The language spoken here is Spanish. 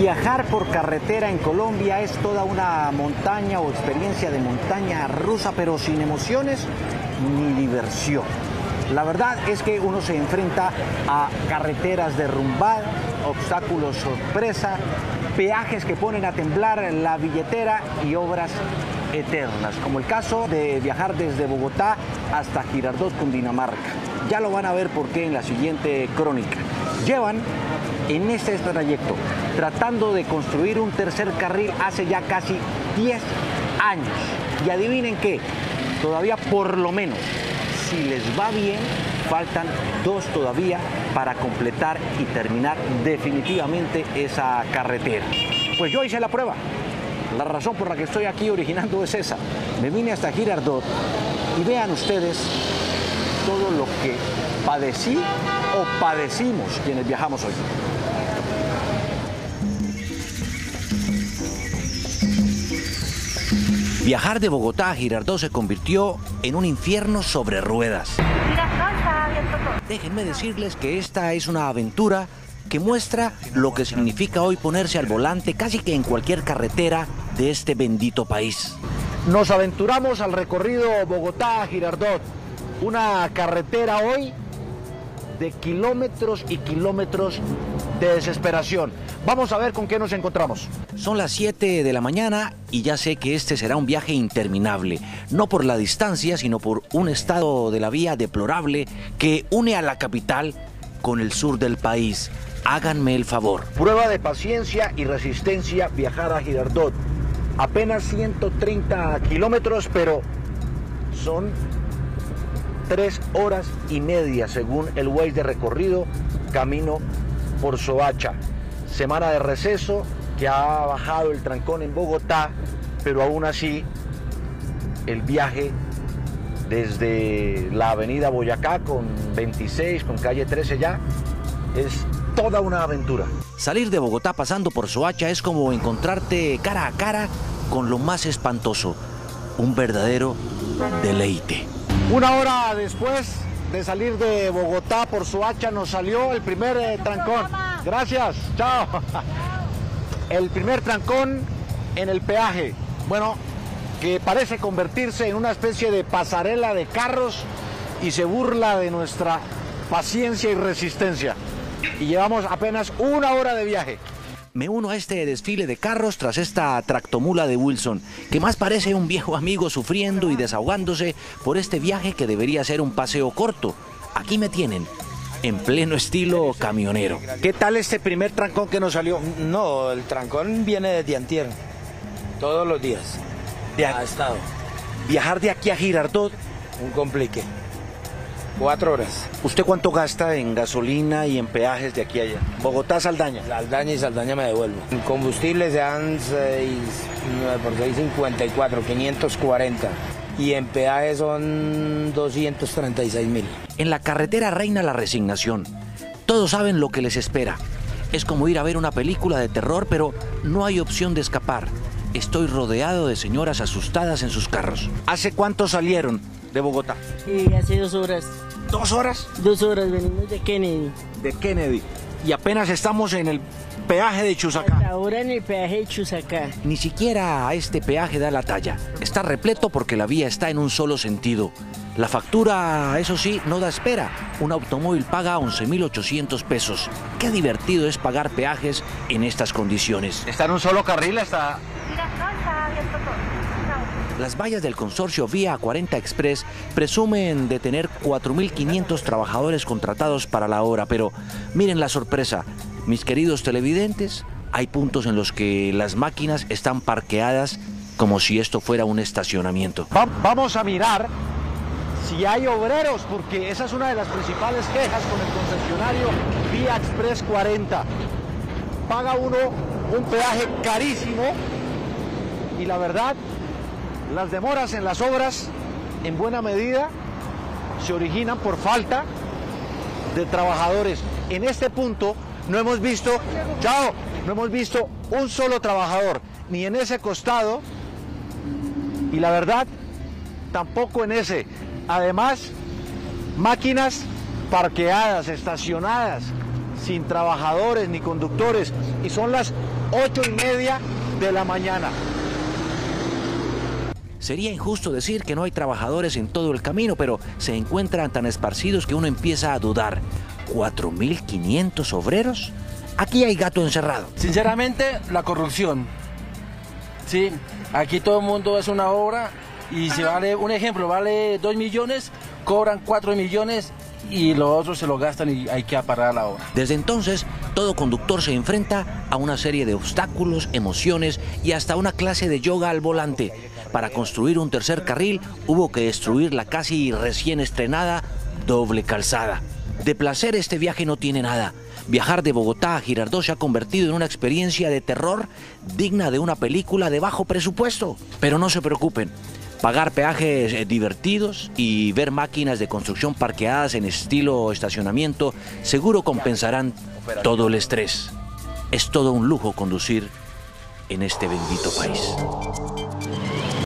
Viajar por carretera en Colombia es toda una montaña o experiencia de montaña rusa, pero sin emociones ni diversión. La verdad es que uno se enfrenta a carreteras derrumbadas, obstáculos sorpresa, peajes que ponen a temblar la billetera y obras eternas, como el caso de viajar desde Bogotá hasta Girardot, Cundinamarca. Ya lo van a ver por qué en la siguiente crónica. Llevan en este trayecto tratando de construir un tercer carril hace ya casi 10 años. Y adivinen qué, todavía por lo menos, si les va bien, faltan dos todavía para completar y terminar definitivamente esa carretera. Pues yo hice la prueba. La razón por la que estoy aquí originando es esa. Me vine hasta Girardot y vean ustedes todo lo que padecí o padecimos quienes viajamos hoy. Viajar de Bogotá a Girardot se convirtió en un infierno sobre ruedas. Déjenme decirles que esta es una aventura que muestra lo que significa hoy ponerse al volante casi que en cualquier carretera de este bendito país. Nos aventuramos al recorrido Bogotá-Girardot, una carretera hoy de kilómetros y kilómetros de desesperación. Vamos a ver con qué nos encontramos. Son las 7 de la mañana y ya sé que este será un viaje interminable, no por la distancia, sino por un estado de la vía deplorable que une a la capital con el sur del país. Háganme el favor. Prueba de paciencia y resistencia viajar a Girardot. Apenas 130 kilómetros, pero son tres horas y media según el Waze de recorrido camino por Soacha. Semana de receso que ha bajado el trancón en Bogotá, pero aún así el viaje desde la avenida Boyacá con 26, con calle 13 ya, es toda una aventura. Salir de Bogotá pasando por Soacha es como encontrarte cara a cara con lo más espantoso, un verdadero deleite. Una hora después de salir de Bogotá por Soacha nos salió el primer eh, trancón. Gracias, chao. El primer trancón en el peaje. Bueno, que parece convertirse en una especie de pasarela de carros y se burla de nuestra paciencia y resistencia y llevamos apenas una hora de viaje. Me uno a este desfile de carros tras esta tractomula de Wilson, que más parece un viejo amigo sufriendo y desahogándose por este viaje que debería ser un paseo corto. Aquí me tienen, en pleno estilo camionero. ¿Qué tal este primer trancón que nos salió? No, el trancón viene de antier, todos los días. De ha estado. Viajar de aquí a Girardot. Un complique. Cuatro horas. ¿Usted cuánto gasta en gasolina y en peajes de aquí a allá? Bogotá, Saldaña. Saldaña y Saldaña me devuelvo. En combustible se dan 6, 9 por 6, 54, 540. Y en peajes son 236 mil. En la carretera reina la resignación. Todos saben lo que les espera. Es como ir a ver una película de terror, pero no hay opción de escapar. Estoy rodeado de señoras asustadas en sus carros. ¿Hace cuánto salieron de Bogotá? Sí, hace dos horas. ¿Dos horas? Dos horas, venimos de Kennedy. De Kennedy. Y apenas estamos en el peaje de Chusacá. Ahora en el peaje de Chusacá. Ni siquiera a este peaje da la talla. Está repleto porque la vía está en un solo sentido. La factura, eso sí, no da espera. Un automóvil paga 11.800 pesos. Qué divertido es pagar peajes en estas condiciones. ¿Está en un solo carril hasta las vallas del consorcio Vía 40 Express presumen de tener 4.500 trabajadores contratados para la hora, pero miren la sorpresa, mis queridos televidentes, hay puntos en los que las máquinas están parqueadas como si esto fuera un estacionamiento. vamos a mirar si hay obreros, porque esa es una de las principales quejas con el concesionario Vía Express 40. Paga uno un peaje carísimo y la verdad las demoras en las obras, en buena medida, se originan por falta de trabajadores. En este punto no hemos visto, chao, no hemos visto un solo trabajador, ni en ese costado, y la verdad, tampoco en ese. Además, máquinas parqueadas, estacionadas, sin trabajadores ni conductores y son las ocho y media de la mañana. Sería injusto decir que no hay trabajadores en todo el camino, pero se encuentran tan esparcidos que uno empieza a dudar. ¿4.500 obreros? Aquí hay gato encerrado. Sinceramente, la corrupción. Sí, aquí todo el mundo es una obra y si vale, un ejemplo, vale 2 millones, cobran 4 millones y los otros se lo gastan y hay que aparar la obra. Desde entonces, todo conductor se enfrenta a una serie de obstáculos, emociones y hasta una clase de yoga al volante. Para construir un tercer carril hubo que destruir la casi recién estrenada doble calzada. De placer este viaje no tiene nada. Viajar de Bogotá a Girardot se ha convertido en una experiencia de terror digna de una película de bajo presupuesto. Pero no se preocupen, pagar peajes eh, divertidos y ver máquinas de construcción parqueadas en estilo estacionamiento seguro compensarán todo el estrés. Es todo un lujo conducir en este bendito país.